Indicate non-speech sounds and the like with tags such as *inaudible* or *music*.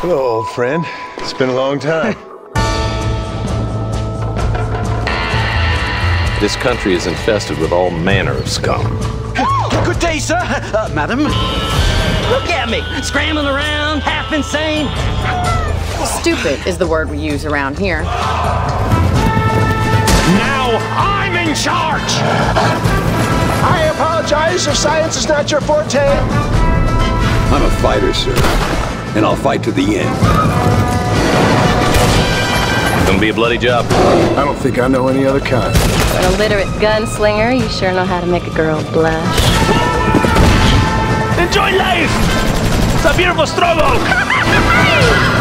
Hello, old friend. It's been a long time. *laughs* This country is infested with all manner of scum. Good day, sir. Uh, madam. Look at me, scrambling around, half insane. Stupid is the word we use around here. Now I'm in charge. I apologize if science is not your forte. I'm a fighter, sir, and I'll fight to the end. Gonna be a bloody job. I don't think I know any other kind. An illiterate gunslinger, you sure know how to make a girl blush. Enjoy life. It's a beautiful struggle. *laughs*